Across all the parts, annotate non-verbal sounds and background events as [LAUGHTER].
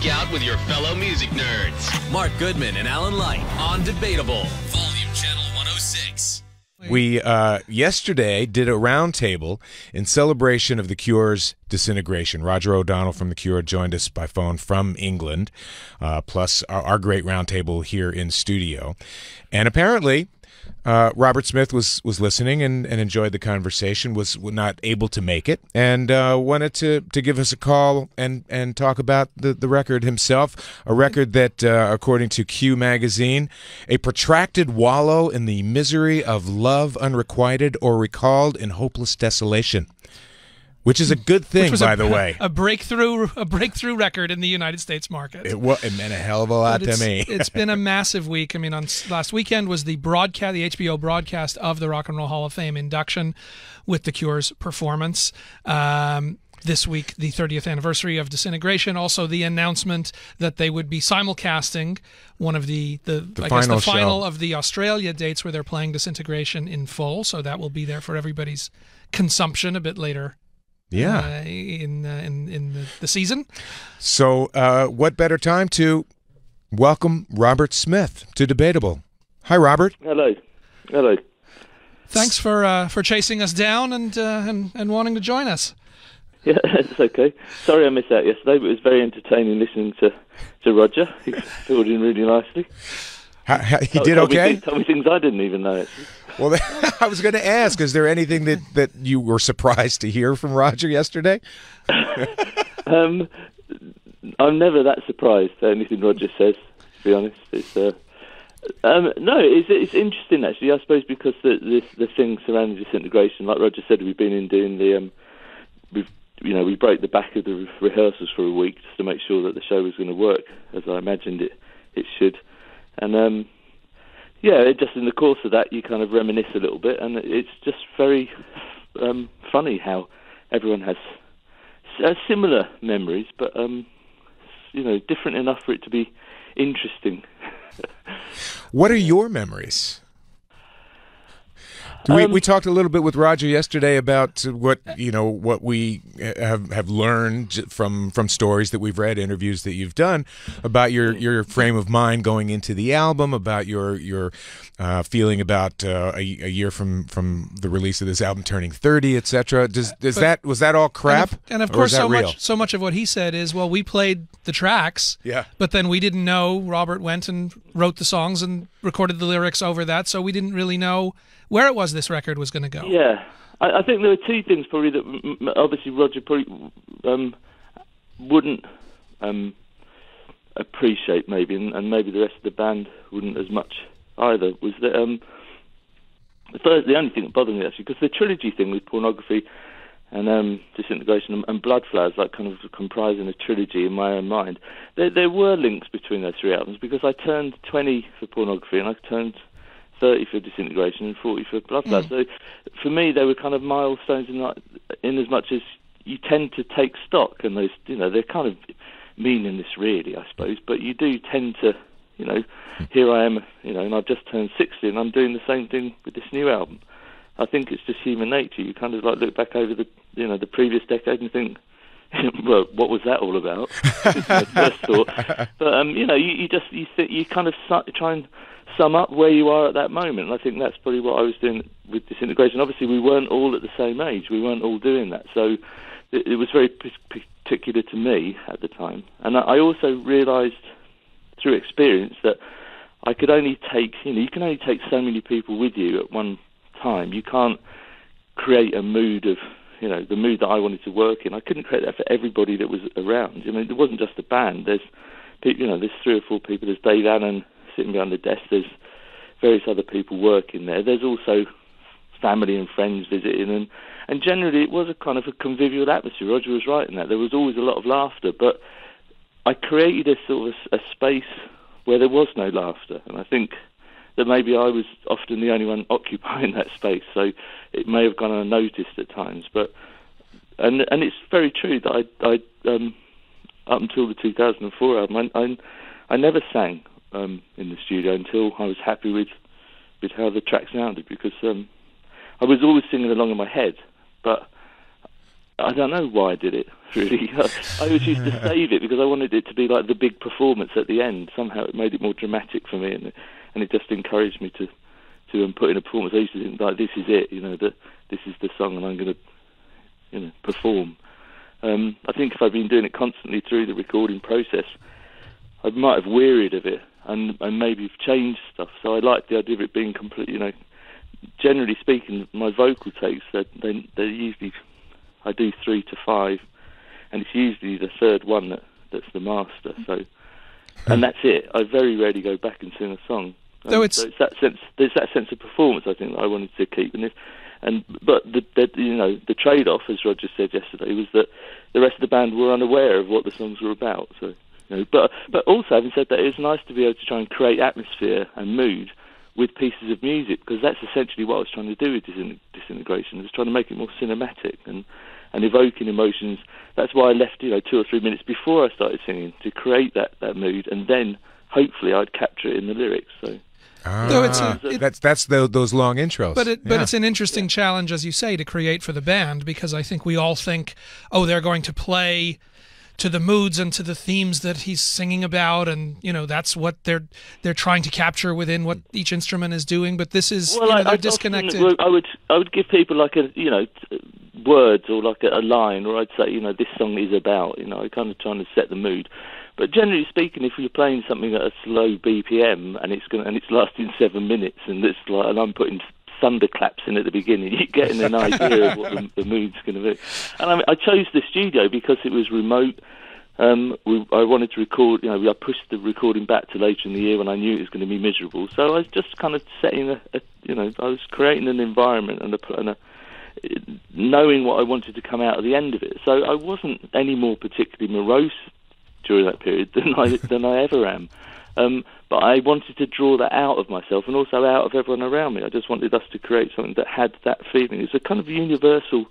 Geek out with your fellow music nerds. Mark Goodman and Alan Light on Debatable. Volume Channel 106. We uh, yesterday did a roundtable in celebration of the Cure's disintegration. Roger O'Donnell from the Cure joined us by phone from England, uh, plus our, our great roundtable here in studio. And apparently, uh, Robert Smith was was listening and, and enjoyed the conversation. Was not able to make it, and uh, wanted to, to give us a call and, and talk about the, the record himself. A record that, uh, according to Q magazine, a protracted wallow in the misery of love unrequited or recalled in hopeless desolation which is a good thing, by [LAUGHS] a, the way. A breakthrough, a breakthrough record in the United States market. It, well, it meant a hell of a lot to me. [LAUGHS] it's been a massive week. I mean, on last weekend was the broadcast, the HBO broadcast of the Rock and Roll Hall of Fame induction with the Cure's performance. Um, this week, the 30th anniversary of Disintegration. Also, the announcement that they would be simulcasting one of the the, the I guess the show. final of the Australia dates where they're playing Disintegration in full. So that will be there for everybody's consumption a bit later yeah. Uh, in, uh, in in the, the season. So, uh, what better time to welcome Robert Smith to Debatable? Hi, Robert. Hello. Hello. Thanks for uh, for chasing us down and, uh, and and wanting to join us. [LAUGHS] Yeah, it's okay. Sorry I missed out yesterday, but it was very entertaining listening to, to Roger. He filled in really nicely. He did okay. told me things I didn't even know. Well, [LAUGHS] I was going to ask: Is there anything that, that you were surprised to hear from Roger yesterday? [LAUGHS] Um, I'm never that surprised at anything Roger says. To be honest, it's uh, um, no, it's it's interesting actually. I suppose because the this, the thing surrounding disintegration, like Roger said, we've been in doing the um, we've you know we broke the back of the re- rehearsals for a week just to make sure that the show was going to work as I imagined it it should, and um, yeah, just in the course of that you kind of reminisce a little bit, and it's just very um, funny how everyone has similar memories, but um, you know, different enough for it to be interesting. [LAUGHS] What are your memories? We, Um, we talked a little bit with Roger yesterday about what you know what we have have learned from from stories that we've read, interviews that you've done about your your frame of mind going into the album, about your your uh, feeling about uh, a, a year from from the release of this album turning thirty, etc. Does does But- that was that all crap? And of, and of course, so real? much so much of what he said is, well, we played the tracks, Yeah. but then we didn't know. Robert went and wrote the songs and recorded the lyrics over that, so we didn't really know where it was this record was going to go. Yeah, I, I think there were two things probably that obviously Roger probably um, wouldn't um, appreciate maybe, and, and maybe the rest of the band wouldn't as much either. Was that um, the first, the only thing that bothered me actually because the trilogy thing with pornography and um, disintegration and, and blood flowers, like kind of comprising a trilogy in my own mind. There, there were links between those three albums because I turned 20 for pornography and I turned 30 for disintegration and 40 for blood flowers. So for me, they were kind of milestones in, that, in as much as you tend to take stock and those, you know, they're kind of meaningless really, I suppose, but you do tend to, you know, here I am, you know, and I've just turned 60 and I'm doing the same thing with this new album. I think it's just human nature. You kind of like look back over the, you know, the previous decade and think, [LAUGHS] well, what was that all about? [LAUGHS] First thought. [LAUGHS] But um, you know, you, you just you th- you kind of su- try and sum up where you are at that moment. And I think that's probably what I was doing with disintegration. Obviously, we weren't all at the same age. We weren't all doing that. So it, it was very particular to me at the time. And I, also realised through experience that I could only take, you know, you can only take so many people with you at one time. You can't create a mood of, you know, the mood that I wanted to work in. I couldn't create that for everybody that was around. I mean, it wasn't just a band. There's, you know, there's three or four people. There's Dave Allen sitting behind the desk. There's various other people working there. There's also family and friends visiting, and and generally it was a kind of a convivial atmosphere. Roger was right in that. There was always a lot of laughter, but I created a sort of a, a space where there was no laughter, and I think that maybe I was often the only one [LAUGHS] occupying that space, so it may have gone unnoticed at times. But and and it's very true that I I um, up until the 2004 album, I I, I never sang um, in the studio until I was happy with with how the track sounded because um, I was always singing along in my head, but I don't know why I did it. [LAUGHS] Really, I always used to [LAUGHS] save it because I wanted it to be like the big performance at the end. Somehow it made it more dramatic for me, and and it just encouraged me to to um, put in a performance. I used to think like this is it, you know, that this is the song, and I'm going to you know perform. Um, I think if I'd been doing it constantly through the recording process, I might have wearied of it and and maybe changed stuff. So I like the idea of it being complete. You know, generally speaking, my vocal takes they they they're usually I do three to five, and it's usually the third one that that's the master. So, and that's it. I very rarely go back and sing a song. Um, it's- so it's that sense. There's that sense of performance. I think that I wanted to keep, and if, and but the, the you know the trade-off, as Roger said yesterday, was that the rest of the band were unaware of what the songs were about. So, you know, but but also having said that, it was nice to be able to try and create atmosphere and mood with pieces of music because that's essentially what I was trying to do with disin- disintegration. I was trying to make it more cinematic and and evoking emotions. That's why I left you know two or three minutes before I started singing to create that that mood, and then hopefully I'd capture it in the lyrics. So. Though it's a- Ah, it- that's that's the, those long intros. But it, but it's an interesting challenge, as you say, to create for the band because I think we all think, oh, they're going to play to the moods and to the themes that he's singing about, and you know that's what they're they're trying to capture within what each instrument is doing. But this is Well, you know, I, they're I'd disconnected. Often, I would I would give people like a you know words or like a, a line, or I'd say you know this song is about. You know, I kind of trying to set the mood. But generally speaking, if you're playing something at a slow BPM and it's going and it's lasting seven minutes, and it's like and I'm putting thunderclaps in at the beginning, [LAUGHS] you're getting an idea of what the, the mood's going to be. And I, mean, I chose the studio because it was remote. Um, we, I wanted to record, you know, I pushed the recording back to later in the year when I knew it was going to be miserable. So I was just kind of setting a, a you know, I was creating an environment and a, and a knowing what I wanted to come out at the end of it. So I wasn't any more particularly morose during that period than I than I ever am. Um, but I wanted to draw that out of myself and also out of everyone around me. I just wanted us to create something that had that feeling. It's a kind of universal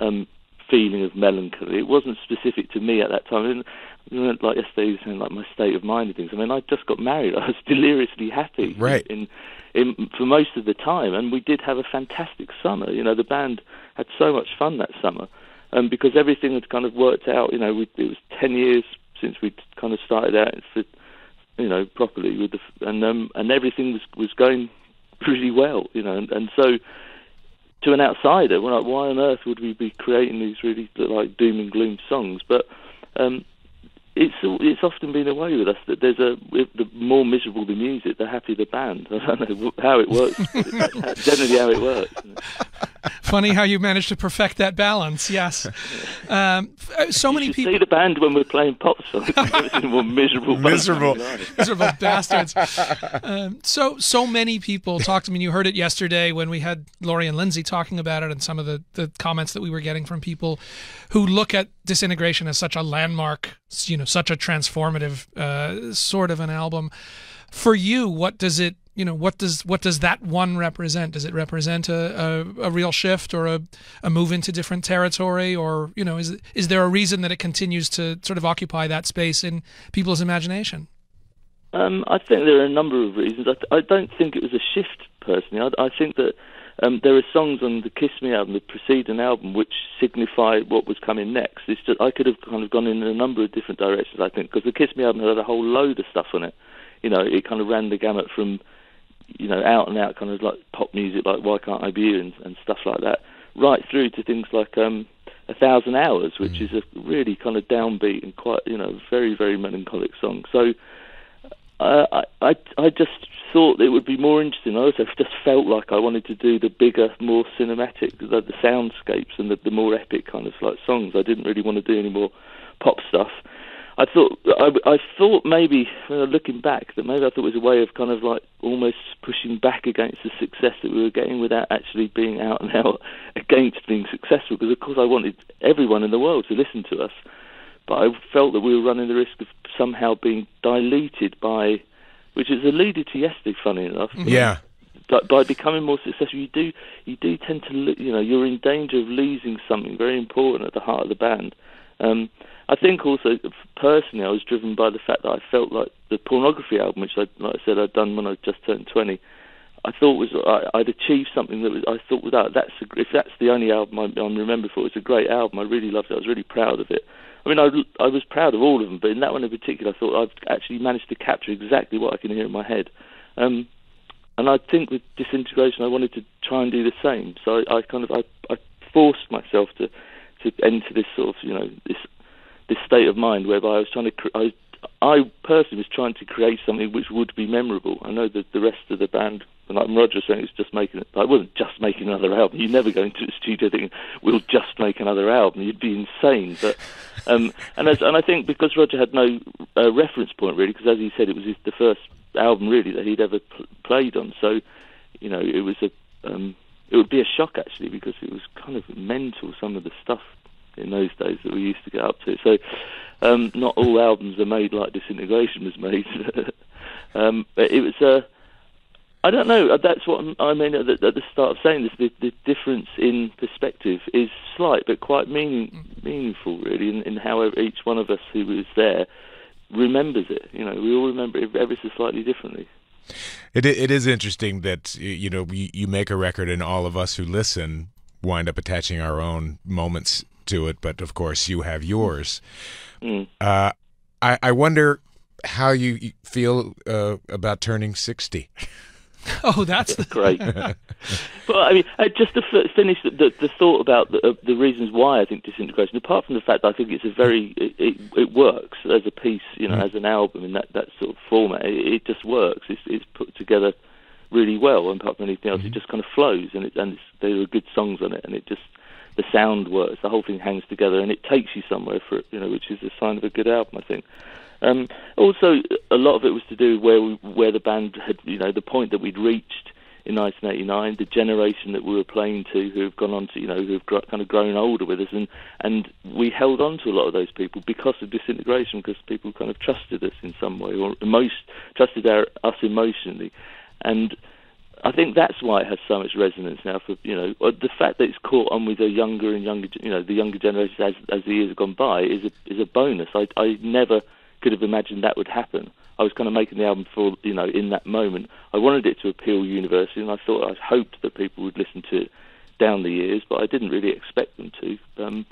um, feeling of melancholy. It wasn't specific to me at that time. And, like yesterday, you were saying like my state of mind and things. I mean, I just got married. [LAUGHS] I was deliriously happy. Right. In, in for most of the time, and we did have a fantastic summer. You know, the band had so much fun that summer, um, because everything had kind of worked out. You know, we, it was ten years since we'd kind of started out for, you know, properly with the, and um, and everything was was going pretty well. You know, and, and so to an outsider, we're like, why on earth would we be creating these really like doom and gloom songs? But um, it's it's often been a way with us that there's a the more miserable the music, the happier the band. [LAUGHS] I don't know how it works. [LAUGHS] generally how it works. [LAUGHS] [LAUGHS] Funny how you managed to perfect that balance. Yes. Um, so many people. see the band when we're playing pop songs. [LAUGHS] it's a more miserable. Miserable. miserable [LAUGHS] bastards. Um, so so many people talked to me. You heard it yesterday when we had Laurie and Lindsay talking about it, and some of the the comments that we were getting from people who look at disintegration as such a landmark, you know, such a transformative uh, sort of an album. For you, what does it? You know, what does what does that one represent? Does it represent a, a, a real shift or a, a move into different territory, or you know, is is there a reason that it continues to sort of occupy that space in people's imagination? Um, I think there are a number of reasons. I, th- I don't think it was a shift personally. I, I think that um, there are songs on the Kiss Me album, the preceding album, which signify what was coming next. It's just I could have kind of gone in a number of different directions. I think because the Kiss Me album had a whole load of stuff on it. You know, it kind of ran the gamut from you know out and out kind of like pop music, like Why Can't I Be You and, and stuff like that, right through to things like um, A Thousand Hours, which is a really kind of downbeat and quite you know very very melancholic song. So uh, I, I I just thought it would be more interesting. I also just felt like I wanted to do the bigger, more cinematic, the, the soundscapes and the, the more epic kind of like songs. I didn't really want to do any more pop stuff. I thought I, I thought maybe uh, looking back that maybe I thought it was a way of kind of like almost pushing back against the success that we were getting without actually being out and out [LAUGHS] against being successful. Because of course I wanted everyone in the world to listen to us, but I felt that we were running the risk of somehow being diluted by, which is alluded to yesterday. Funny enough, yeah. but by becoming more successful, you do you do tend to you know you're in danger of losing something very important at the heart of the band. Um, I think also personally, I was driven by the fact that I felt like the pornography album, which I like I said I'd done when I just turned twenty. I thought was I, I'd achieved something that was I thought that that's a, if that's the only album I, I'm remembered for, it's a great album. I really loved it. I was really proud of it. I mean, I, I was proud of all of them, but in that one in particular, I thought I've actually managed to capture exactly what I can hear in my head. Um, and I think with disintegration, I wanted to try and do the same. So I, I kind of I, I forced myself to to enter this sort of you know this this state of mind whereby I was trying to cre- I, I personally was trying to create something which would be memorable. I know that the rest of the band and like Roger was saying, it was just making. it. I wasn't just making another album. You never go into a studio thinking we'll just make another album. You'd be insane. But um, [LAUGHS] and as, and I think because Roger had no uh, reference point really, because as he said, it was his, the first album really that he'd ever pl- played on. So you know, it was a um, it would be a shock actually because it was kind of mental some of the stuff in those days that we used to get up to. So um, not all albums are made like Disintegration was made. [LAUGHS] um, but it was a. Uh, I don't know. Uh, that's what I mean at the, at the start of saying this. The, the, difference in perspective is slight, but quite meaning, meaningful, really, in, in how each one of us who was there remembers it. You know, we all remember it ever so slightly differently. It it is interesting that you know you, you make a record and all of us who listen wind up attaching our own moments to it, but of course you have yours. Mm. Uh, I I wonder how you feel uh, about turning sixty. [LAUGHS] [LAUGHS] Oh, that's the... great. [LAUGHS] well, I mean, uh, just to finish the, the, the, thought about the, uh, the, reasons why I think disintegration. Apart from the fact that I think it's a very it, it, it works as a piece, you know, mm. as an album in that, that sort of format. It, it just works. It's, it's, put together really well, and apart from anything else, mm-hmm. it just kind of flows, and it, and there are good songs on it, and it just the sound works. The whole thing hangs together, and it takes you somewhere for it, you know, which is a sign of a good album, I think. Um, also, a lot of it was to do where we, where the band had, you know, the point that we'd reached in 1989, the generation that we were playing to, who have gone on to, you know, who have gr- kind of grown older with us, and and we held on to a lot of those people because of disintegration, because people kind of trusted us in some way, or most trusted our, us emotionally, and I think that's why it has so much resonance now. For you know, uh, the fact that it's caught on with a younger and younger, you know, the younger generation as as the years have gone by is a is a bonus. I I never could have imagined that would happen. I was kind of making the album for you know in that moment. I wanted it to appeal universally, and I thought I hoped that people would listen to it down the years, but I didn't really expect them to. Um,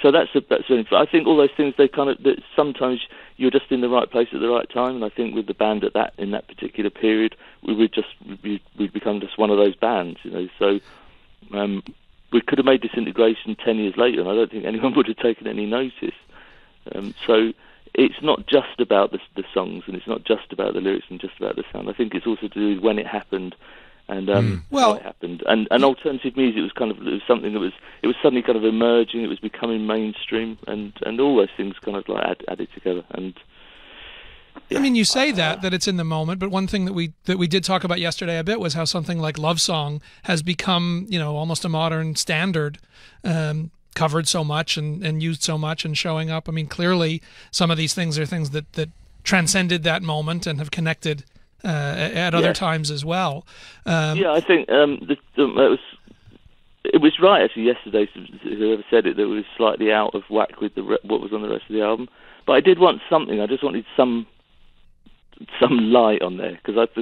so that's a, that's a, I think all those things they kind of that sometimes you're just in the right place at the right time, and I think with the band at that in that particular period, we would just we, we'd become just one of those bands, you know. So um, we could have made Disintegration ten years later, and I don't think anyone [LAUGHS] would have taken any notice. Um, so it's not just about the, the songs and it's not just about the lyrics and just about the sound. I think it's also to do with when it happened and um, mm. well, how it happened. And, and alternative music was kind of it was something that was it was suddenly kind of emerging. It was becoming mainstream, and, and all those things kind of like add, added together. And yeah. I mean, you say that that it's in the moment, but one thing that we that we did talk about yesterday a bit was how something like "Love Song" has become, you know, almost a modern standard. Um, covered so much and, and used so much and showing up. I mean, clearly some of these things are things that, that transcended that moment and have connected uh, at other yeah. times as well. Um, yeah, I think um, the, it was it was right actually yesterday. Whoever said it that it was slightly out of whack with the what was on the rest of the album, but I did want something. I just wanted some some light on there because I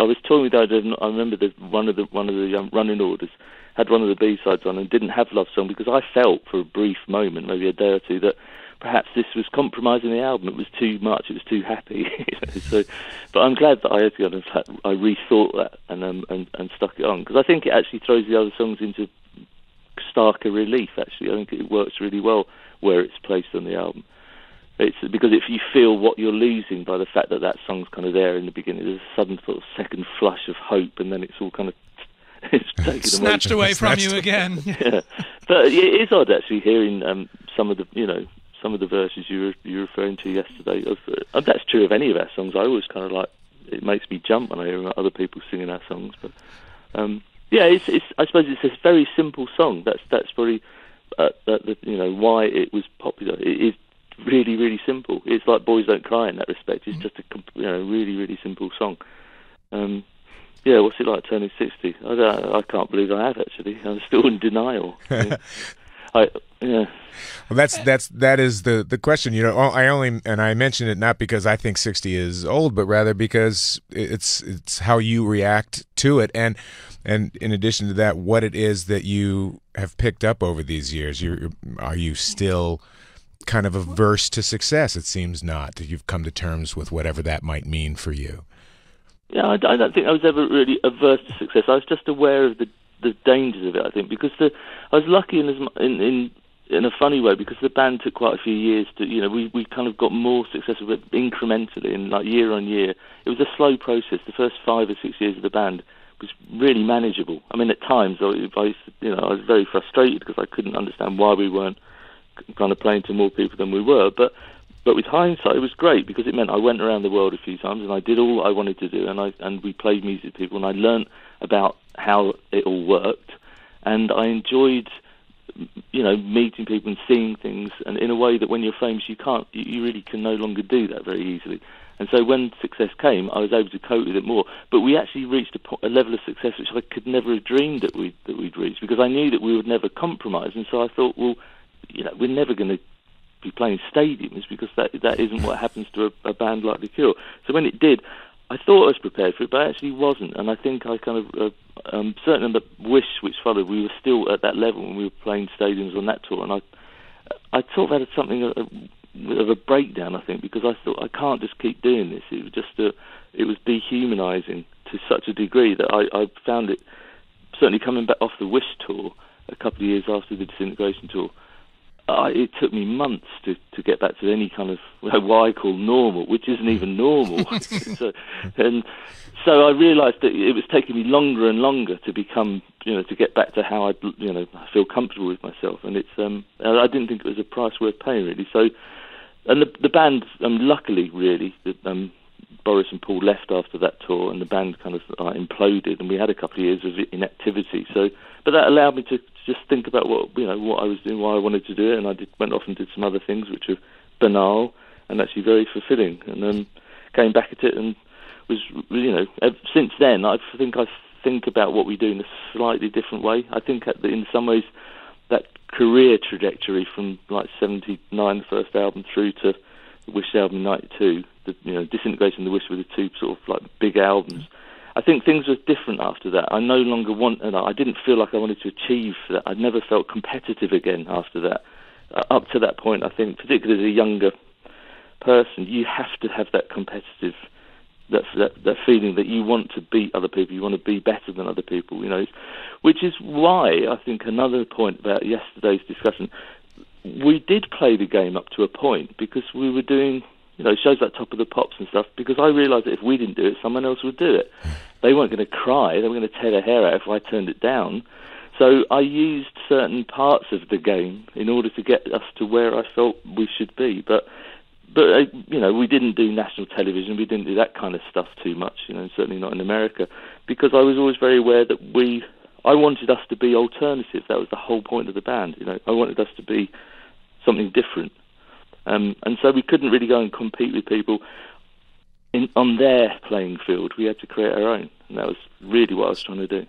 I was talking with I remember the one of the one of the um, running orders had one of the B sides on and didn't have Love Song because I felt for a brief moment, maybe a day or two, that perhaps this was compromising the album. It was too much. It was too happy. [LAUGHS] so, but I'm glad that I had to I rethought that and um, and, and stuck it on because I think it actually throws the other songs into starker relief. Actually, I think it works really well where it's placed on the album. It's because if you feel what you're losing by the fact that that song's kind of there in the beginning, there's a sudden sort of second flush of hope, and then it's all kind of [LAUGHS] it's taken snatched away, away from you again. [LAUGHS] yeah, but it is odd actually hearing um, some of the you know some of the verses you were you were referring to yesterday. Of, uh, that's true of any of our songs. I always kind of like it makes me jump when I hear other people singing our songs. But um, yeah, it's, it's I suppose it's a very simple song. That's that's probably uh, that, that, you know why it was popular. It is really really simple. It's like Boys Don't Cry in that respect. It's mm-hmm. just a you know really really simple song. Um, yeah, what's it like turning 60? I, I can't believe I have, actually. I'm still in denial. [LAUGHS] I, yeah. Well, that's that's that is the the question. You know, I only and I mention it not because I think sixty is old, but rather because it's it's how you react to it, and and in addition to that, what it is that you have picked up over these years. You are you still kind of averse to success? It seems not. You've come to terms with whatever that might mean for you. Yeah, I, I don't think I was ever really averse to success. I was just aware of the the dangers of it. I think because the I was lucky in in in in a funny way because the band took quite a few years to you know we we kind of got more successful but incrementally and like year on year. It was a slow process. The first five or six years of the band was really manageable. I mean, at times I, I you know I was very frustrated because I couldn't understand why we weren't kind of playing to more people than we were, but. But with hindsight, it was great because it meant I went around the world a few times and I did all I wanted to do, and I and we played music to people, and I learnt about how it all worked, and I enjoyed, you know, meeting people and seeing things, and in a way that when you're famous, you can't, you, you really can no longer do that very easily. And so when success came, I was able to cope with it more. But we actually reached a, po- a level of success which I could never have dreamed that we that we'd reach because I knew that we would never compromise. And so I thought, well, you know, we're never going to be playing stadiums because that that isn't what happens to a, a band like The Cure. So when it did, I thought I was prepared for it, but I actually wasn't. And I think I kind of, uh, um, on the Wish which followed, we were still at that level when we were playing stadiums on that tour. And I, I sort of had something of a, of a breakdown, I think, because I thought I can't just keep doing this. It was just a, it was dehumanising to such a degree that I, I found it certainly coming back off the Wish tour a couple of years after the Disintegration tour. I, it took me months to, to get back to any kind of [LAUGHS] what I call normal, which isn't even normal. [LAUGHS] [LAUGHS] so, and so I realised that it was taking me longer and longer to become, you know, to get back to how I, you know, I feel comfortable with myself. And it's, um, I didn't think it was a price worth paying really. So, and the the band, um, luckily, really, that, um, Boris and Porl left after that tour, and the band kind of uh, imploded, and we had a couple of years of inactivity. So, but that allowed me to just think about what you know what I was doing, why I wanted to do it, and I did, went off and did some other things which are banal and actually very fulfilling. And then came back at it and was you know since then I think I think about what we do in a slightly different way. I think at the, in some ways that career trajectory from like '79, the first album, through to Wish album in '92, the you know Disintegration and the Wish were the two sort of like big albums. I think things were different after that. I no longer want, and I didn't feel like I wanted to achieve that. I never felt competitive again after that. Uh, up to that point, I think, particularly as a younger person, you have to have that competitive, that, that that feeling that you want to beat other people, you want to be better than other people. You know, which is why I think another point about yesterday's discussion, we did play the game up to a point because we were doing you know, shows like Top of the Pops and stuff, because I realised that if we didn't do it, someone else would do it. They weren't going to cry, they were going to tear their hair out if I turned it down. So I used certain parts of the game in order to get us to where I felt we should be. But, but uh, you know, we didn't do national television, we didn't do that kind of stuff too much, you know, certainly not in America, because I was always very aware that we, I wanted us to be alternative. That was the whole point of the band, you know. I wanted us to be something different. Um, and so we couldn't really go and compete with people in, on their playing field. We had to create our own, and that was really what I was trying to do.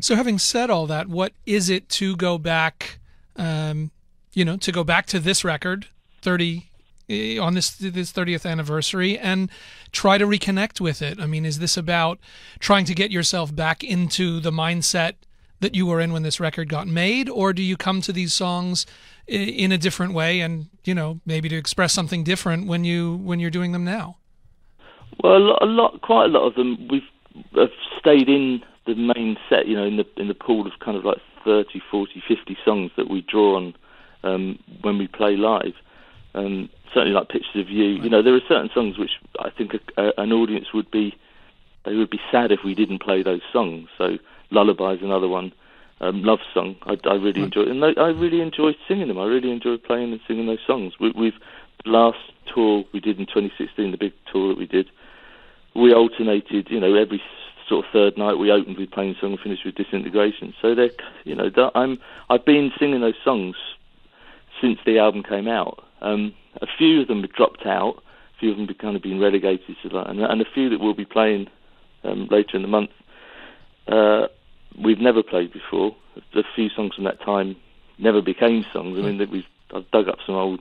So, having said all that, what is it to go back? Um, you know, to go back to this record, thirty eh, on this this thirtieth anniversary, and try to reconnect with it. I mean, is this about trying to get yourself back into the mindset that you were in when this record got made, or do you come to these songs in a different way and you know maybe to express something different when you when you're doing them now? Well a lot, a lot quite a lot of them we've have stayed in the main set you know in the in the pool of kind of like 30 40 50 songs that we draw on um, when we play live. Um, certainly like pictures of you. You know there are certain songs which i think a, a, an audience would be they would be sad if we didn't play those songs. So lullabies another one um, love song. I, I really enjoy it, and I, I really enjoy singing them. I really enjoy playing and singing those songs. We, we've last tour we did in 2016, the big tour that we did. We alternated, you know, every sort of third night we opened with playing a song and finished with disintegration. So they're, you know, I'm I've been singing those songs since the album came out. Um, a few of them have dropped out. A few of them have kind of been relegated to that, and, and a few that we'll be playing um, later in the month. Uh, we've never played before. A few songs from that time never became songs. I mean, that we've I've dug up some old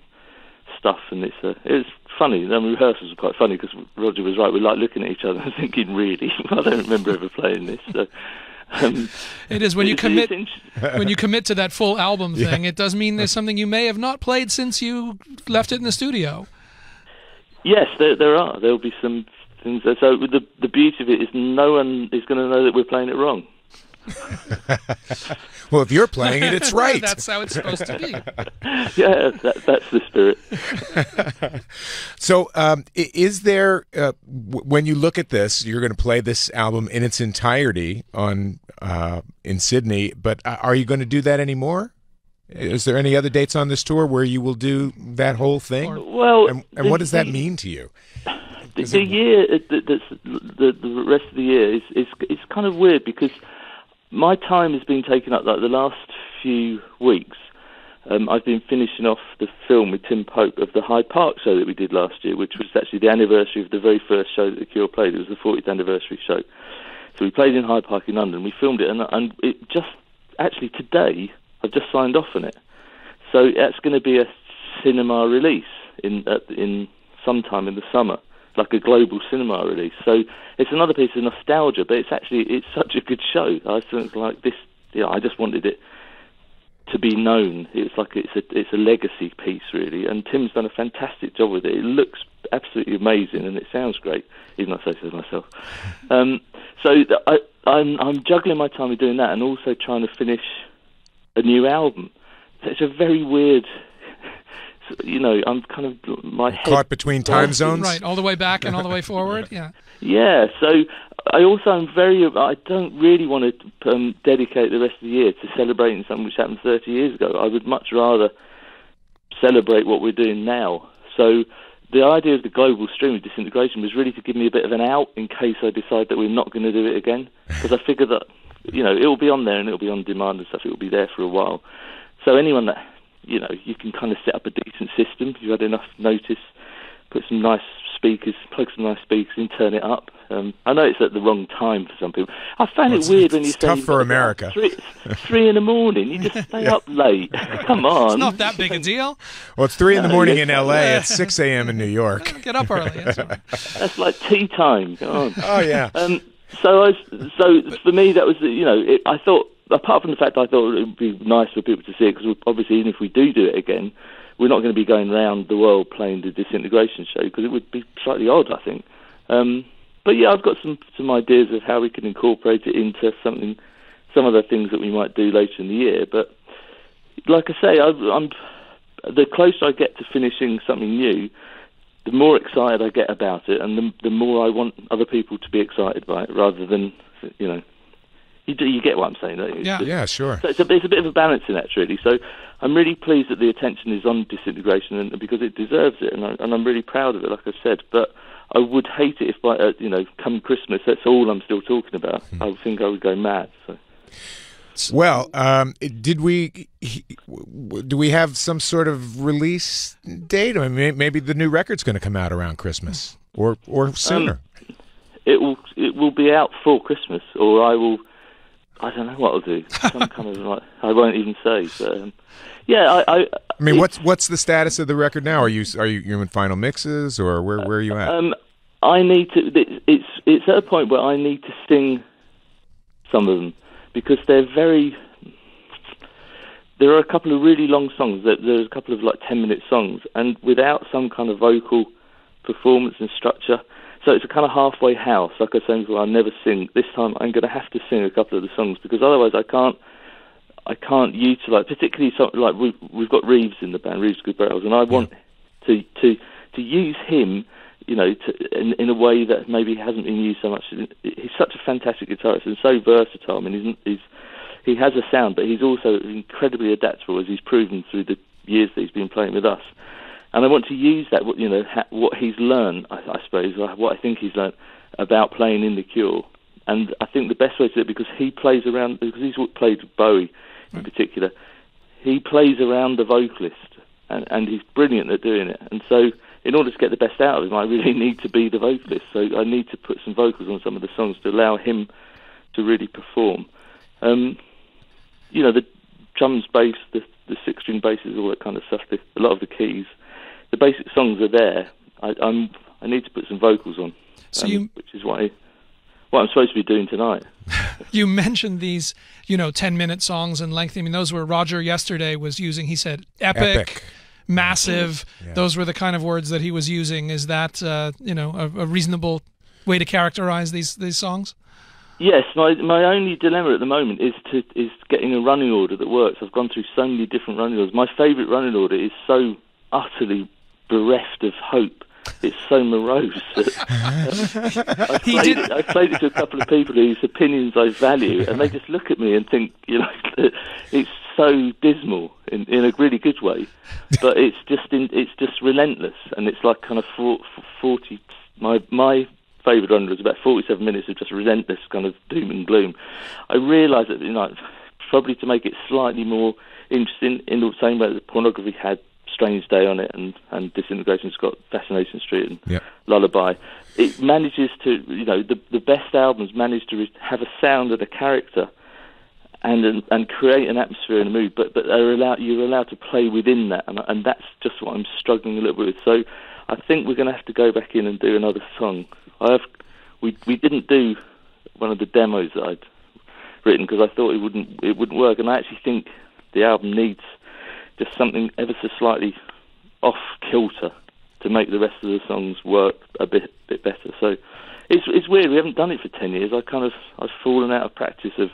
stuff, and it's uh, it's funny. I mean, rehearsals are quite funny because Roger was right. We like looking at each other and [LAUGHS] thinking, really, [LAUGHS] I don't remember ever playing this. So, um, It is when you commit [LAUGHS] when you commit to that full album thing. It does mean there's something you may have not played since you left it in the studio. Yes, there there are. There'll be some things. There. So the the beauty of it is no one is going to know that we're playing it wrong. [LAUGHS] Well, if you're playing it, it's [LAUGHS] right. That's how it's supposed to be. [LAUGHS] Yeah, that, that's the spirit. So, um, is there uh, w- when you look at this, you're going to play this album in its entirety on uh, in Sydney, but uh, are you going to do that anymore? Is there any other dates on this tour where you will do that whole thing? Well, and, and the- what does that mean to you? The, the year, the, the the rest of the year is is it's kind of weird because my time has been taken up. Like the last few weeks, um, I've been finishing off the film with Tim Pope of the Hyde Park show that we did last year, which was actually the anniversary of the very first show that the Cure played. It was the 40th anniversary show. So we played in Hyde Park in London. We filmed it, and, and it just actually today I've just signed off on it. So that's going to be a cinema release in at, in sometime in the summer, like a global cinema release. So it's another piece of nostalgia, but it's actually it's such a good show. I think like this. Yeah, I just wanted it to be known. It's like it's a it's a legacy piece really, and Tim's done a fantastic job with it. It looks absolutely amazing, and it sounds great, even though I say so myself. [LAUGHS] Um, so I, I'm I'm juggling my time with doing that, and also trying to finish a new album. So it's a very weird. You know, I'm kind of my head Caught between time zones? Right, all the way back and all the way forward. Yeah. [LAUGHS] yeah, so I also am very. I don't really want to um, dedicate the rest of the year to celebrating something which happened 30 years ago. I would much rather celebrate what we're doing now. So the idea of the global stream of disintegration was really to give me a bit of an out in case I decide that we're not going to do it again. [LAUGHS] Because I figure that you know it will be on there and it will be on demand and stuff. It will be there for a while. So anyone that you know, you can kind of set up a decent system. If you've had enough notice, put some nice speakers, plug some nice speakers in, turn it up. Um, I know it's at the wrong time for some people. I find Well, it weird when you it's say tough you've for got to get up America. Three, three in the morning. You just stay [LAUGHS] up late. [LAUGHS] Come on. It's not that big a deal. Well, it's three in the morning in L.A. It's six a.m. in New York. Get up early. That's all right. [LAUGHS] That's like tea time. Come on. Oh yeah. Um, so I, was- so for me that was you know it, I thought apart from the fact I thought it would be nice for people to see it because obviously even if we do do it again, we're not going to be going around the world playing the disintegration show because it would be slightly odd I think. Um, but yeah, I've got some some ideas of how we can incorporate it into something, some of the things that we might do later in the year. But like I say, I, I'm the closer I get to finishing something new, the more excited I get about it, and the, the more I want other people to be excited by it, rather than you know, you do you get what I'm saying? Don't you? Yeah. Yeah, sure. So it's a, it's a bit of a balancing act, really. So I'm really pleased that the attention is on disintegration, and because it deserves it, and, I, and I'm really proud of it, like I said. But I would hate it if, by, uh, you know, come Christmas, that's all I'm still talking about. I would think I would go mad. So. Well, um, did we? Do we have some sort of release date? I mean, maybe the new record's going to come out around Christmas or or sooner. It will it will be out for Christmas, or I will. I don't know what I'll do. Some kind of like I won't even say. But, um, yeah, I. I, I mean, what's what's the status of the record now? Are you are you you in final mixes or where where are you at? Um, I need to. it- It's it's at a point where I need to sing some of them because they're very. There are a couple of really long songs. There- There's a couple of like ten minute songs, and without some kind of vocal performance and structure, so it's a kind of halfway house. Like I was saying before, I never sing. This time, I'm going to have to sing a couple of the songs because otherwise, I can't. I can't utilize, particularly something like we've, we've got Reeves in the band, Reeves Gabrels, and I want to to to use him, you know, to, in in a way that maybe hasn't been used so much. He's such a fantastic guitarist and so versatile. I mean, he's, he's he has a sound, but he's also incredibly adaptable, as he's proven through the years that he's been playing with us. And I want to use that, what you know, ha- what he's learned, I, I suppose, what I think he's learned about playing in the Cure. And I think the best way to do it, because he plays around, because he's played Bowie in particular, he plays around the vocalist, and, and he's brilliant at doing it. And so, in order to get the best out of him, I really [LAUGHS] need to be the vocalist. So I need to put some vocals on some of the songs to allow him to really perform. Um, you know, the drums, bass, the the six string basses, all that kind of stuff. The, a lot of the keys, the basic songs are there. I, I'm I need to put some vocals on, So um, you- which is what I, what I'm supposed to be doing tonight. [LAUGHS] You mentioned these, you know, 10 minute songs and length. I mean, those were Roger yesterday was using, he said epic, Epic. massive. Those were the kind of words that he was using. Is that, uh, you know, a, a reasonable way to characterize these, these songs? Yes, my my only dilemma at the moment is to is getting a running order that works. I've gone through so many different running orders. My favourite running order is so utterly bereft of hope. It's so morose. [LAUGHS] [LAUGHS] I played, it, I played it to a couple of people whose opinions I value, and they just look at me and think, you know, [LAUGHS] it's so dismal in, in a really good way, but it's just in, it's just relentless, and it's like kind of four, forty. My my favourite run was about forty-seven minutes of just relentless kind of doom and gloom. I realise that you know, probably to make it slightly more interesting, in the same way that pornography had Strange Day on it, and and Disintegration's got Fascination Street and Yep. Lullaby. It manages to, you know, the the best albums manage to re- have a sound and a character, and and, and create an atmosphere and a mood. But but are allowed you're allowed to play within that, and and that's just what I'm struggling a little bit with. So I think we're going to have to go back in and do another song. I have we we didn't do one of the demos that I'd written because I thought it wouldn't it wouldn't work, and I actually think the album needs just something ever so slightly off kilter to make the rest of the songs work a bit bit better. So it's it's weird. We haven't done it for ten years. I kind of I've fallen out of practice of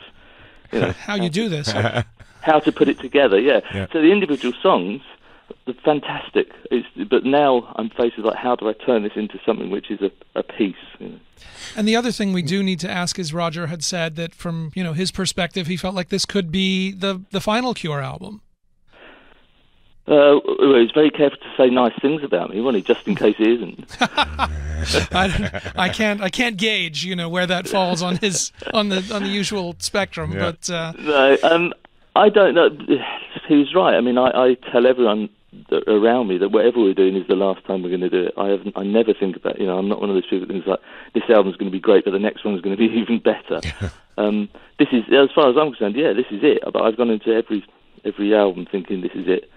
you know [LAUGHS] How you do this? [LAUGHS] how to put it together. Yeah. Yeah. So the individual songs, they're fantastic. It's, but now I'm faced with like, how do I turn this into something which is a, a piece? You know? And the other thing we do need to ask is Roger had said that from, you know, his perspective, he felt like this could be the, the final Cure album. Uh, well, he's very careful to say nice things about me, wasn't he? Just in case he isn't. [LAUGHS] I, I can't I can't gauge you know where that falls on his on the on the usual spectrum Yeah. but uh, No, um, I don't know. [SIGHS] He was right. I mean, I, I tell everyone that around me that whatever we're doing is the last time we're going to do it. I have, I never think about. You know, I'm not one of those people that thinks like this album's going to be great, but the next one's going to be [LAUGHS] even better. [LAUGHS] um, this is, as far as I'm concerned, yeah, this is it. But I've gone into every every album thinking this is it.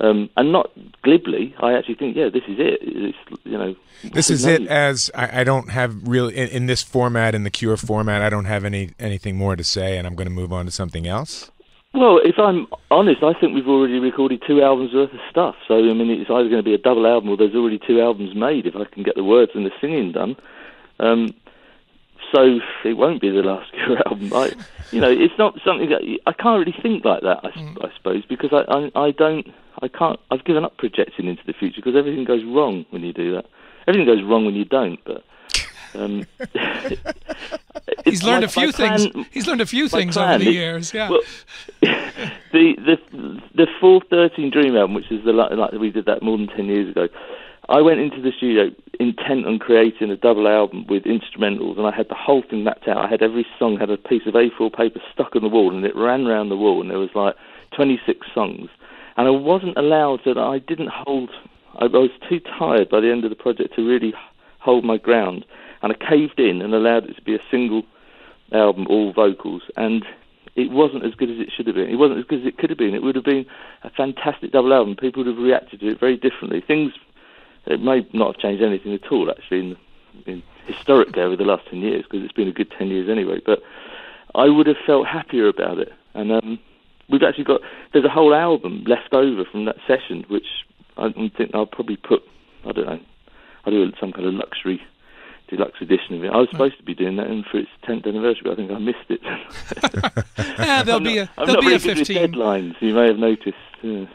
Um, and not glibly, I actually think, yeah, this is it. It's, you know, This is it. As I, I don't have really in, in this format, in the Cure format, I don't have any anything more to say, and I'm going to move on to something else. Well, if I'm honest, I think we've already recorded two albums worth of stuff. So I mean, it's either going to be a double album or there's already two albums made if I can get the words and the singing done. Um, so it won't be the last [LAUGHS] Cure album. I, you know, it's not something that I can't really think like that. I suppose because I, I, I don't, I can't. I've given up projecting into the future because everything goes wrong when you do that. Everything goes wrong when you don't. But um, [LAUGHS] [LAUGHS] he's learned my- a few my things he's learned a few things over the years yeah Well, the the the 4:13 Dream album, which is the like, like we did that more than ten years ago. I went into the studio intent on creating a double album with instrumentals, and I had the whole thing mapped out. I had every song had a piece of A4 paper stuck on the wall, and it ran around the wall, and there was like 26 songs, and I wasn't allowed to. I didn't hold. I was too tired by the end of the project to really hold my ground, and I caved in and allowed it to be a single album, all vocals, and it wasn't as good as it should have been. It wasn't as good as it could have been. It would have been a fantastic double album. People would have reacted to it very differently. Things it may not have changed anything at all actually in, in historically over the last ten years because it's been a good ten years anyway. But I would have felt happier about it, and um, we've actually got there's a whole album left over from that session, which I think I'll probably put. I don't know. I'll do some kind of luxury deluxe edition of it. I was supposed to be doing that, and for its 10th anniversary, but I think I missed it. yeah [LAUGHS] there'll I'm be not, a I'm there'll not be a very 15 deadlines. You may have noticed. Yeah.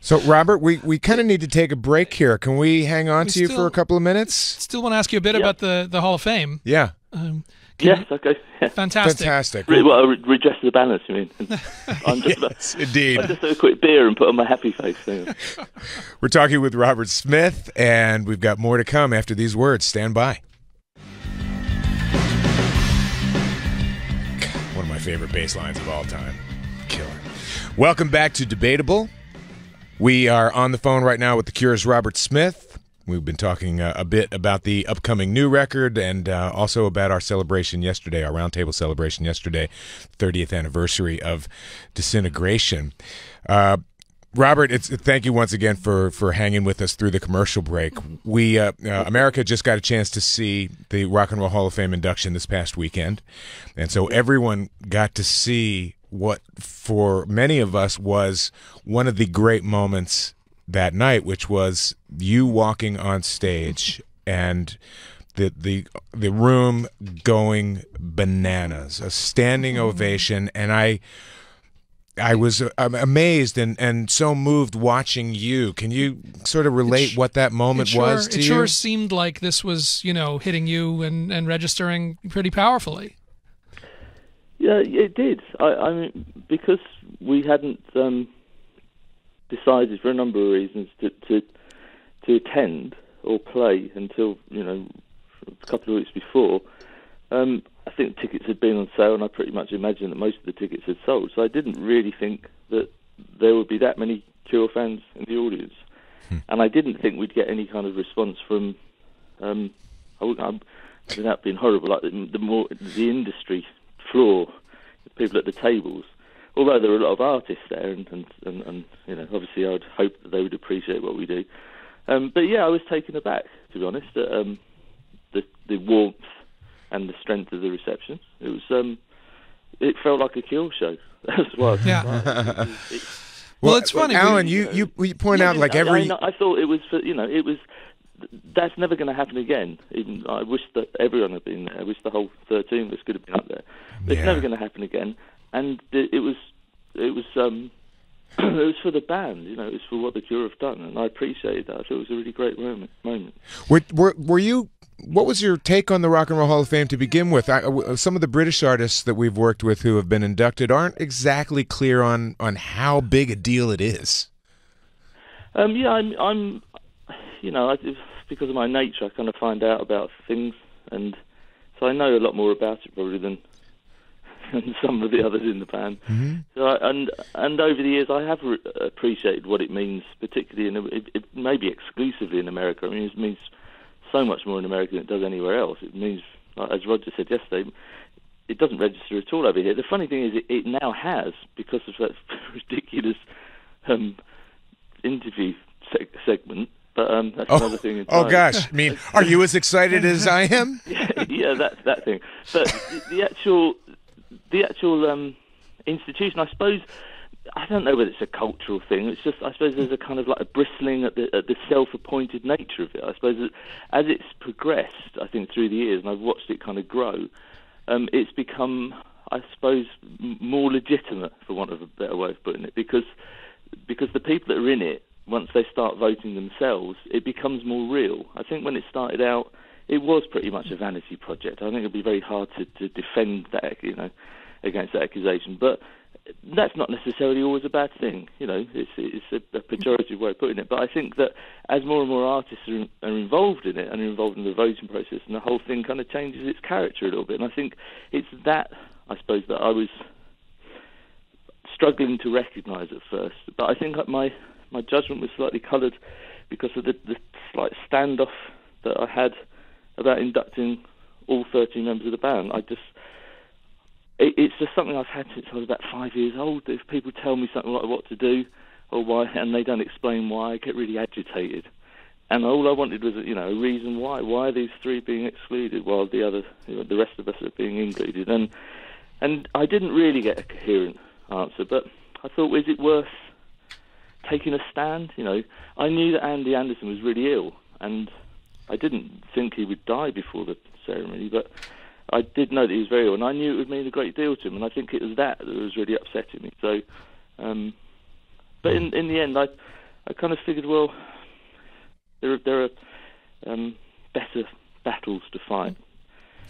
So, Robert, we, we kind of need to take a break here. Can we hang on We to you still- for a couple of minutes? still want to ask you a bit Yeah. about the the Hall of Fame Yeah, um, Yes. you- Okay. Yeah. [LAUGHS] fantastic fantastic. Re- well, re- redress the balance. You mean? [LAUGHS] I'm just. yes, indeed. I just have a quick beer and put on my happy face. Anyway. [LAUGHS] We're talking with Robert Smith, and we've got more to come after these words. Stand by. One of my favorite bass lines of all time. Killer. Welcome back to Debatable. We are on the phone right now with The Cure's Robert Smith. We've been talking uh, a bit about the upcoming new record and uh, also about our celebration yesterday, our roundtable celebration yesterday, 30th anniversary of Disintegration. Uh, Robert, it's thank you once again for for hanging with us through the commercial break. We uh, uh, America just got a chance to see the Rock and Roll Hall of Fame induction this past weekend, and so everyone got to see what for many of us was one of the great moments that night, which was you walking on stage and the the the room going bananas, a standing ovation, and I. I was uh, amazed and, and so moved watching you. Can you sort of relate what that moment it sure, was to it you? sure seemed like this was, you know, hitting you and, and registering pretty powerfully. Yeah, it did. I, I mean, because we hadn't um, decided for a number of reasons to, to to attend or play until you know a couple of weeks before. Um, I think tickets had been on sale, and I pretty much imagined that most of the tickets had sold. So I didn't really think that there would be that many Cure fans in the audience, and I didn't think we'd get any kind of response from. Um, I, without being horrible, like the, the more the industry floor, people at the tables. Although there are a lot of artists there, and, and, and, and you know, obviously, I would hope that they would appreciate what we do. Um, but yeah, I was taken aback, to be honest, at um, the the warmth and the strength of the reception. It was, um, it felt like a kill show. [LAUGHS] That's why. Yeah. [LAUGHS] It, Well, it's funny, we- Alan. You, you you point yeah, out like I, every I, I thought it was for you know it was that's never going to happen again. Even, I wish that everyone had been there. I wish the whole 13 of us could have been up there. But Yeah. It's never going to happen again. And it, it was it was um [CLEARS THROAT] it was for the band. You know, it was for what the Cure have done, and I appreciated that. I thought it was a really great moment. moment. Were, were were you? What was your take on the Rock and Roll Hall of Fame to begin with? I, some of the British artists that we've worked with who have been inducted aren't exactly clear on on how big a deal it is. Um, yeah, I'm, I'm, you know, I, because of my nature, I kind of find out about things, and so I know a lot more about it probably than, [LAUGHS] than some of the others in the band. So I, and and over the years, I have re- appreciated what it means, particularly in it, it maybe exclusively in America. I mean, it means so much more in America than it does anywhere else. It means, like, as Roger said yesterday. It doesn't register at all over here. The funny thing is, it, it now has because of that [LAUGHS] ridiculous um, interview seg- segment. But um, that's another thing. Oh gosh! [LAUGHS] I mean, are you as excited as I am? [LAUGHS] yeah, that that thing. But the, the actual, the actual um, institution, I suppose. I don't know whether it's a cultural thing. It's just, I suppose, there's a kind of like a bristling at the at the self-appointed nature of it. I suppose that as it's progressed, I think through the years, and I've watched it kind of grow, um, it's become, I suppose, m- more legitimate, for want of a better way of putting it, because because the people that are in it, once they start voting themselves, it becomes more real. I think when it started out, it was pretty much a vanity project. I think it'd be very hard to, to defend that, you know, against that accusation. But that's not necessarily always a bad thing. You know, it's it's a, a pejorative way of putting it. But I think that as more and more artists are, are involved in it and are involved in the voting process, and the whole thing kind of changes its character a little bit. And I think it's that, I suppose, that I was struggling to recognise at first. But I think my my judgment was slightly coloured because of the, the slight standoff that I had about inducting all 13 members of the band. I just it, it's just something I've had since I was about five years old. If people tell me something like what to do or why, and they don't explain why, I get really agitated. And all I wanted was, you know, a reason why. Why are these three being excluded while the other, you know, the rest of us are being included? And and I didn't really get a coherent answer. But I thought, is it worth taking a stand? You know, I knew that Andy Anderson was really ill, and I didn't think he would die before the ceremony, but I did know that he was very ill, and I knew it would mean a great deal to him, and I think it was that that was really upsetting me. So, um, but in in the end, I I kind of figured, well, there are, there are um, better battles to fight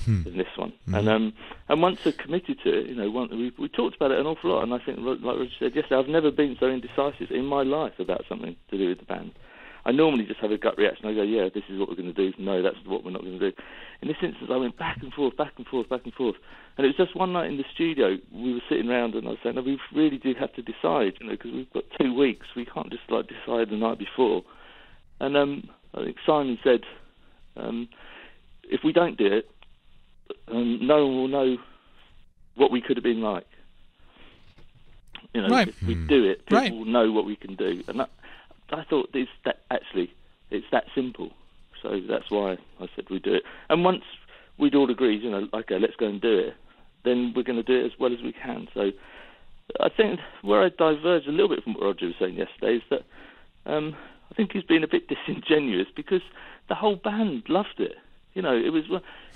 than this one, and um, and once I committed to it, you know, one, we we talked about it an awful lot, and I think, like Roger said yesterday, I've never been so indecisive in my life about something to do with the band. I normally just have a gut reaction. I go, yeah, this is what we're going to do. No, that's what we're not going to do. In this instance, I went back and forth, back and forth, back and forth. And it was just one night in the studio, we were sitting around and I was saying, no, we really do have to decide, you know, because we've got two weeks. We can't just like decide the night before. And um, I think Simon said, um, if we don't do it, um, no one will know what we could have been like. You know, Right. if we do it, people Right. will know what we can do. And that, I thought it's that actually it's that simple. So that's why I said we do it. And once we'd all agreed, you know, okay, let's go and do it, then we're going to do it as well as we can. So I think where I diverged a little bit from what Roger was saying yesterday is that um, I think he's been a bit [LAUGHS] disingenuous because the whole band loved it. You know, it was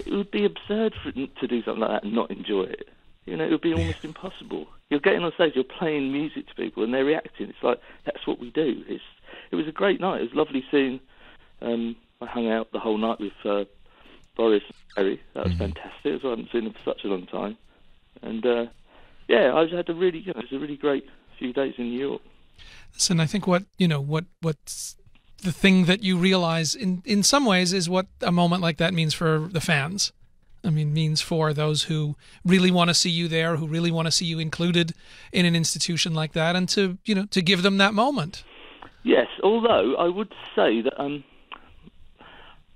it would be absurd for to do something like that and not enjoy it. You know, it would be almost impossible. You're getting on stage, you're playing music to people, and they're reacting. It's like that's what we do. It's it was a great night. It was lovely seeing. Um, I hung out the whole night with uh, Boris and Harry. That was fantastic. as well. I haven't seen them for such a long time, and uh, yeah, I had a really, you know, it was a really great few days in New York. Listen, I think what you know what what's the thing that you realize in in some ways is what a moment like that means for the fans. I mean, means for those who really want to see you there, who really want to see you included in an institution like that, and to you know to give them that moment. Yes, although I would say that um,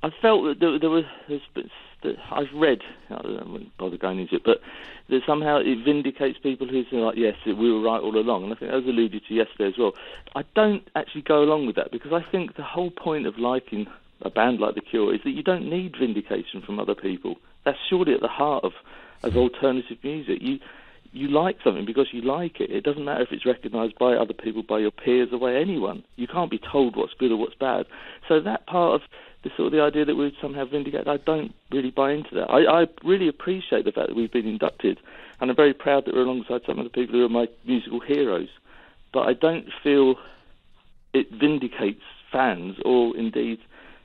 I felt that there, there was that I've read. I won't bother going into it, but that somehow it vindicates people who say like, yes, we were right all along. And I think that was alluded to yesterday as well. I don't actually go along with that because I think the whole point of liking a band like The Cure is that you don't need vindication from other people. That's surely at the heart of of alternative music. You you like something because you like it. It doesn't matter if it's recognised by other people, by your peers, or by anyone. You can't be told what's good or what's bad. So that part of the sort of the idea that we'd somehow vindicate, I don't really buy into that. I, I really appreciate the fact that we've been inducted, and I'm very proud that we're alongside some of the people who are my musical heroes. But I don't feel it vindicates fans or indeed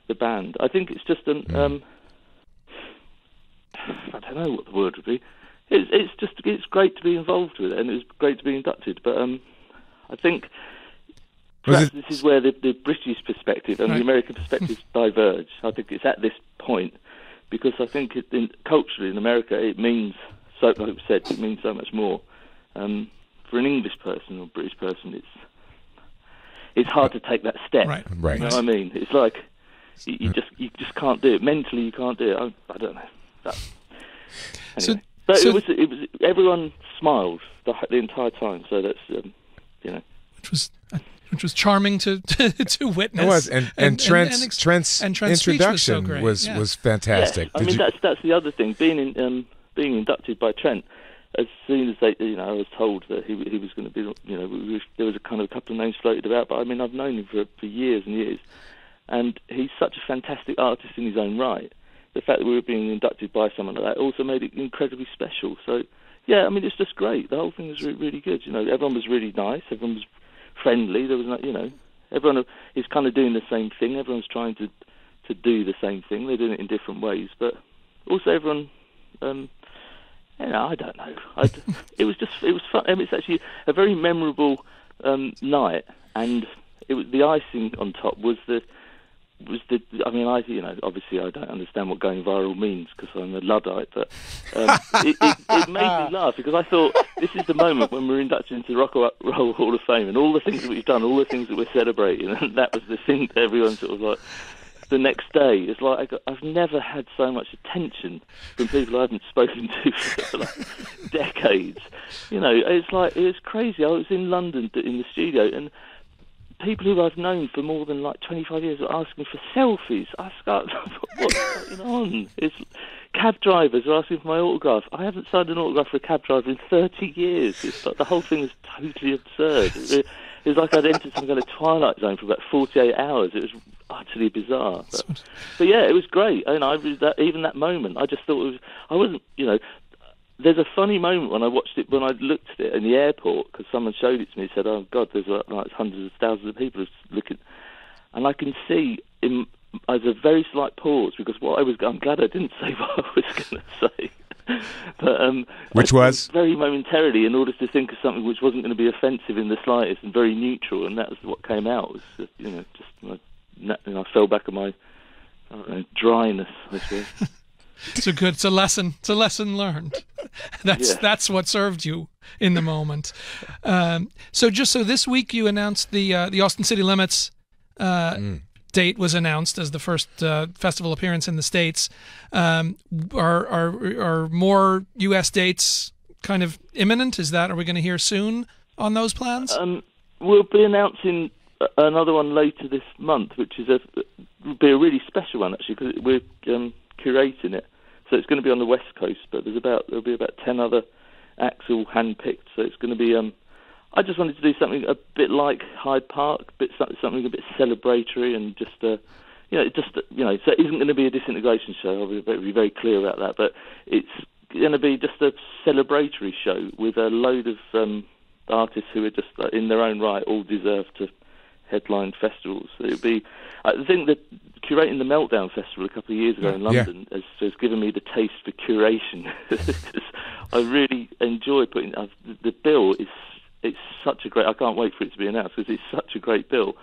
the band. I think it's just an um, I don't know what the word would be. It's, it's just it's great to be involved with it, and it was great to be inducted. But um, I think perhaps it- this is where the, the British perspective and Right. the American perspective [LAUGHS] diverge. I think it's at this point because I think it, in, culturally in America it means so. Like I said, it means so much more. Um, for an English person or British person, it's it's hard to take that step. Right. Right. You know what I mean? It's like you, you just you just can't do it mentally. You can't do it. I, I don't know. That, So- but so- it was it was everyone smiled the, the entire time. So that's um, you know which was which was charming to [LAUGHS] to, to witness. It was, and and, Trent's ex- Trent's and Trent's speech was so introduction great, was yeah. was fantastic. Yeah, I Did mean you- that's that's the other thing. Being in, um, being inducted by Trent, as soon as they, you know, I was told that he he was going to be, you know, we, we, there was a kind of a couple of names floated about. But I mean, I've known him for for years and years, and he's such a fantastic artist in his own right. The fact that we were being inducted by someone like that also made it incredibly special. So, yeah, I mean, it's just great. The whole thing was re- really good. You know, everyone was really nice. Everyone was friendly. There was no, you know, everyone is kind of doing the same thing. Everyone's trying to to do the same thing. They're doing it in different ways, but also everyone. Um, you know, I don't know. I, [LAUGHS] it was just it was fun. I mean, it's actually a very memorable um, night, and it was the icing on top was the was the. I mean, I you know obviously I don't understand what going viral means because I'm a luddite, but um, [LAUGHS] it, it, it made me laugh because I thought this is the moment when we're inducted into the Rock and Roll [LAUGHS] Hall of Fame and all the things that we've done, all the things that we're celebrating, and that was the thing that everyone sort of like the next day. It's like I got, I've never had so much attention from people I haven't spoken to [LAUGHS] for like decades. You know, it's like it's crazy. I was in London in the studio and people who I've known for more than like 25 years are asking me for selfies. I start, [LAUGHS] what's going on? It's cab drivers are asking for my autograph. I haven't signed an autograph for a cab driver in 30 years. It's like the whole thing is totally absurd. It, it was like I'd entered some kind of twilight zone for about 48 hours. It was utterly bizarre. But, but yeah, it was great. And I was that even that moment, I just thought it was. I wasn't, you know. There's a funny moment when I watched it when I looked at it in the airport because someone showed it to me. and Said, "Oh God, there's like hundreds of thousands of people looking," and I can see in as a very slight pause because what I was. I'm glad I didn't [LAUGHS] say what I was going to say. but um, Which was? very momentarily in order to think of something which wasn't going to be offensive in the slightest and very neutral, and that was what came out. Was just, you know just my, you know, I fell back on my I don't know, dryness, I suppose. [LAUGHS] It's a good. It's a lesson. It's a lesson learned. [LAUGHS] That's Yeah. that's what served you in the moment. Um, so just so this week you announced the uh, the Austin City Limits uh, date was announced as the first uh, festival appearance in the states. Um, are are are more U.S. dates kind of imminent? Is that are we going to hear soon on those plans? Um, we'll be announcing another one later this month, which is a will be a really special one actually because we're um, curating it. So it's going to be on the west coast, but there's about there'll be about ten other acts all handpicked. So it's going to be. Um, I just wanted to do something a bit like Hyde Park, a bit something a bit celebratory and just. Uh, you know, just you know, so it isn't going to be a disintegration show. I'll be, be very clear about that. But it's going to be just a celebratory show with a load of um, artists who are just uh, in their own right all deserve to headline festivals. So it'd be, I think that curating the Meltdown Festival a couple of years ago in Yeah. London has, has given me the taste for curation. [LAUGHS] I really enjoy putting uh, the bill is it's such a great. I can't wait for it to be announced because it's such a great bill,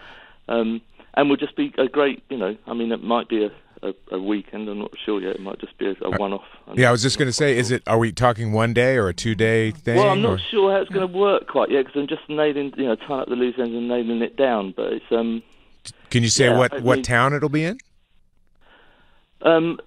um, and will just be a great. You know, I mean, it might be a. A, a weekend, I'm not sure yet. It might just be a, a one-off. I'm Yeah, I was just going to say, is it? Are we talking one day or a two day thing? well, I'm not or- sure how it's going to work quite yet because I'm just nailing, you know, tying up the loose ends and nailing it down. But it's um, Can you say Yeah, what I what mean- town it'll be in? um,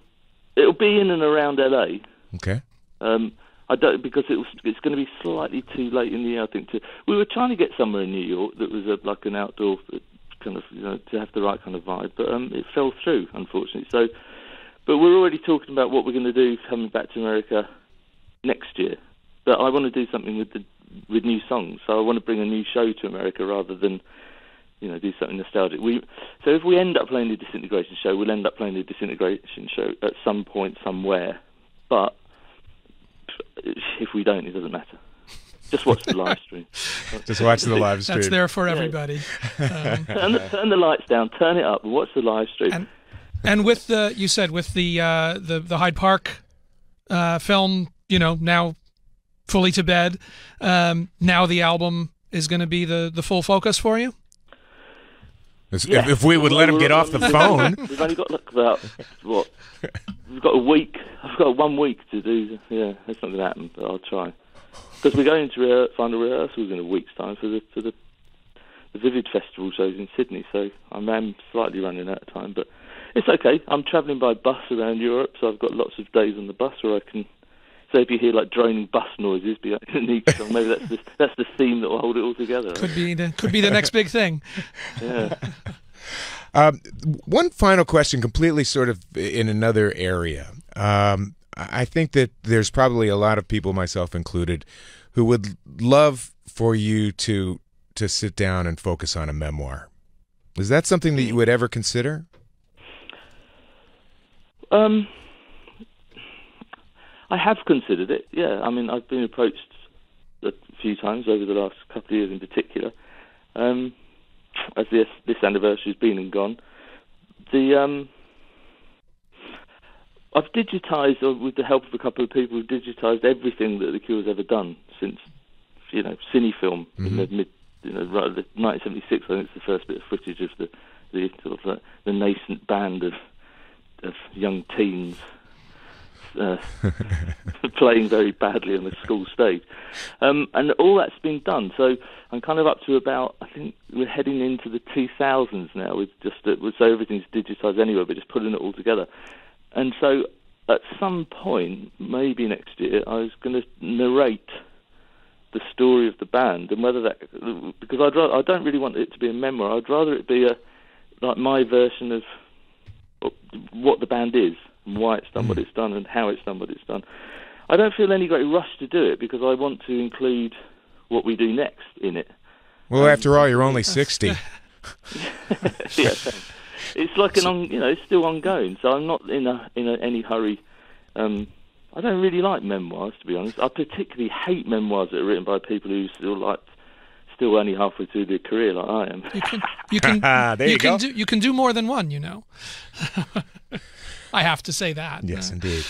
it'll be in and around LA. Okay. Um, I don't because it was, it's going to be slightly too late in the year. I think to we were trying to get somewhere in New York that was a, like an outdoor uh, kind of you know to have the right kind of vibe, but um, it fell through unfortunately. So, but we're already talking about what we're going to do coming back to America next year. But I want to do something with the with new songs. So I want to bring a new show to America rather than you know do something nostalgic. We so if we end up playing the disintegration show, we'll end up playing the disintegration show at some point somewhere. But if we don't, it doesn't matter. Just watch the live stream. [LAUGHS] Just watch the live stream. That's there for everybody. Um, [LAUGHS] Turn the, turn the lights down, turn it up, watch the live stream. And- and with the you said with the uh, the the Hyde Park uh, film, you know now fully to bed. Um, now the album is going to be the the full focus for you. If, Yeah. if we would let him get off the phone. We've only got like about what? We've got a week. I've got one week to do. Yeah, that's not going to happen, but I'll try. Because we're going to rehe- final rehearsals in a week's time for the for the the Vivid Festival shows in Sydney. So I am slightly running out of time, but it's okay. I'm travelling by bus around Europe, so I've got lots of days on the bus where I can. So if you hear like droning bus noises, be like, [LAUGHS] maybe that's the, that's the theme that will hold it all together. Could be the could be the next big thing. [LAUGHS] Yeah. Um, one final question, completely sort of in another area. Um, I think that there's probably a lot of people, myself included, who would love for you to to sit down and focus on a memoir. Is that something that you would ever consider? Um, I have considered it. Yeah, I mean, I've been approached a few times over the last couple of years, in particular. Um, as this this anniversary's been and gone, the um, I've digitised, or with the help of a couple of people, who've digitised everything that the Cure's ever done since, you know, cinefilm in the mid, you know, right, the 1976. I think it's the first bit of footage of the the sort of the, the nascent band of of young teens uh, [LAUGHS] playing very badly on the school stage, um, and all that's been done. So I'm kind of up to about I think we're heading into the 2000s now with just uh, so everything's digitised anyway, but just putting it all together. And so at some point, maybe next year, I was going to narrate the story of the band and whether that because I'd ra- I don't really want it to be a memoir. I'd rather it be a like my version of what the band is and why it's done what hmm. it's done and how it's done what it's done. I don't feel any great rush to do it because I want to include what we do next in it. Well, um, after all, you're only [LAUGHS] sixty. [LAUGHS] yeah. It's like an on, you know, it's still ongoing. So I'm not in a in a, any hurry. Um, I don't really like memoirs, to be honest. I particularly hate memoirs that are written by people who still like still only halfway through their career, like I am. You can you can [LAUGHS] There you can do you can do more than one. You know. [LAUGHS] I have to say that. Yes, Uh, indeed.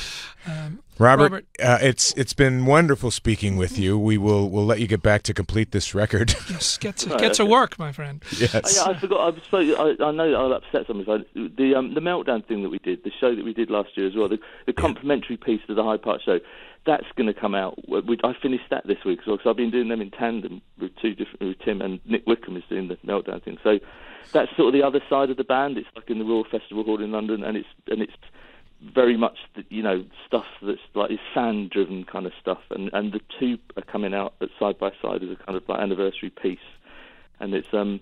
Robert, Robert. Uh, it's it's been wonderful speaking with you. We will we'll let you get back to complete this record. [LAUGHS] Just get to, get to work, my friend. yes. I, I forgot. I, was supposed, I, I know I'll upset some. If I, the um, the meltdown thing that we did, the show that we did last year as well, the, the complimentary piece to the Hyde Park show, that's going to come out. We, I finished that this week as well because I've been doing them in tandem with two different with Tim and Nick Wickham is doing the meltdown thing. So that's sort of the other side of the band. It's like in the Royal Festival Hall in London, and it's and it's very much the, you know stuff that's like fan driven kind of stuff and and the two are coming out at side by side as a kind of like anniversary piece and it's um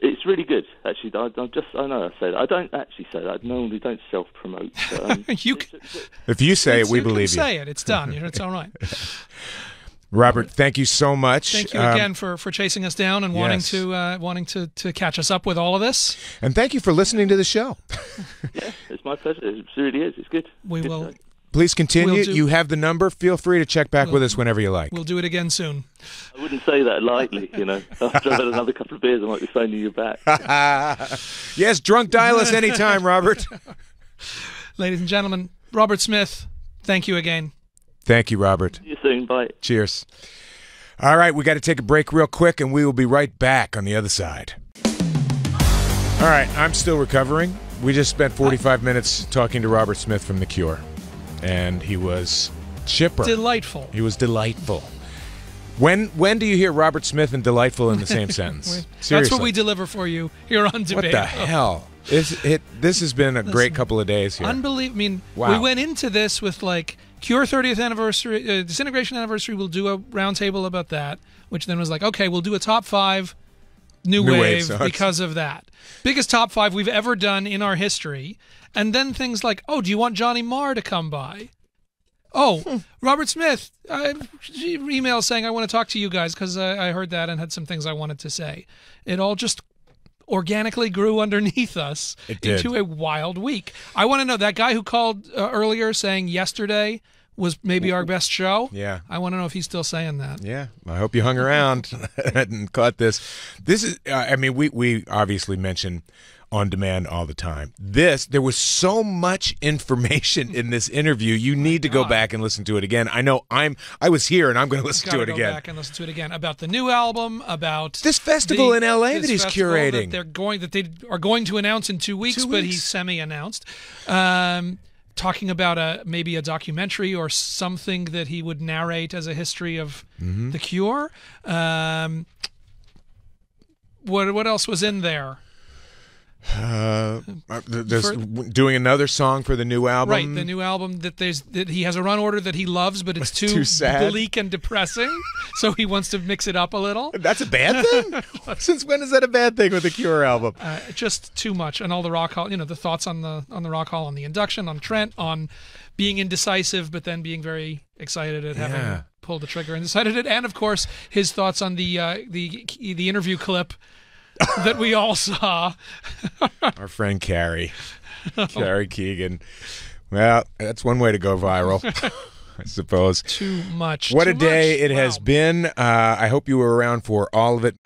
it's really good actually I, I just I know I say that I don't actually say that I normally don't self promote um, [LAUGHS] You can, If you say it, we you can believe you. say it. It's done. [LAUGHS] It's all right. Robert, thank you so much. Thank you Um, again for, for chasing us down and wanting yes. to uh, wanting to, to catch us up with all of this. and thank you for listening to the show. [LAUGHS] yeah it's my pleasure it really is it's good We Good will show. Please continue. We'll do- you have the number. Feel free to check back with us whenever you like. we'll do it again soon. I wouldn't say that lightly you know after I've had another couple of beers I might be phoning you back [LAUGHS] yes, drunk dial us anytime, Robert. [LAUGHS] Ladies and gentlemen, Robert Smith, thank you again. Thank you, Robert. see you soon bye Cheers. All right, we got to take a break real quick, and we will be right back on the other side. All right, I'm still recovering. We just spent 45 minutes talking to Robert Smith from The Cure, and he was chipper. Delightful. he was delightful. When when do you hear Robert Smith and delightful in the same [LAUGHS] sentence? Seriously. That's what we deliver for you here on debate. What the hell? It's, it, this has been a great couple of days here. Unbelievable. I mean, Wow. we went into this with like Cure 30th anniversary, uh, Disintegration anniversary. We'll do a roundtable about that, which then was like, okay, we'll do a top five new, New wave wave because of that. Biggest top five we've ever done in our history. And then things like, oh, do you want Johnny Marr to come by? Oh, Robert Smith, I email saying I want to talk to you guys because I, I heard that and had some things I wanted to say. It all just organically grew underneath us into a wild week. I want to know that guy who called uh, earlier saying yesterday was maybe our best show. Yeah. I want to know if he's still saying that. Yeah, I hope you hung around [LAUGHS] and caught this. This is, uh, I mean, we we obviously mention on demand all the time. This, there was so much [LAUGHS] information in this interview. You need to go back and listen to it again. I know I'm, I was here and I'm going to listen to it go again. back and listen to it again about the new album, about This festival in LA this that he's festival curating. That they're going that they are going to announce in two weeks, Two but weeks. he's semi-announced. Um, talking about a maybe a documentary or something that he would narrate as a history of Mm-hmm. the Cure. Um, what what else was in there? Uh, uh, there's For- doing another song for the new album. Right, the new album that there's that he has a run order that he loves, but it's [LAUGHS] too, too sad. bleak and depressing. [LAUGHS] so he wants to mix it up a little. That's a bad thing. [LAUGHS] Since when is that a bad thing with the Cure album? Uh, just too much, and all the rock hall, you know, the thoughts on the on the rock hall, on the induction, on Trent, on being indecisive, but then being very excited at having Yeah. pulled the trigger and decided it, and of course his thoughts on the uh, the the interview clip that we all saw. Our friend Carrie, Carrie Keagan. Well, that's one way to go viral, [LAUGHS] I suppose. Too much. What too a day much. it has been. Uh, I hope you were around for all of it.